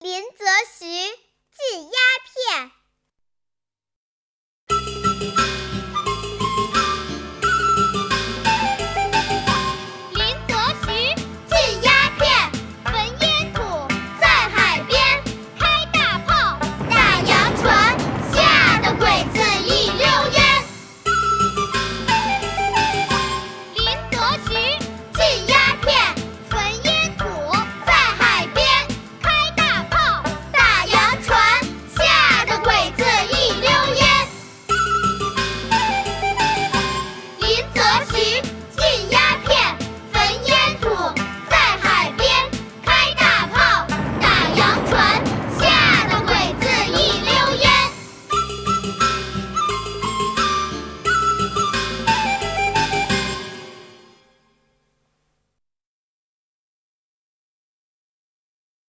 林则徐。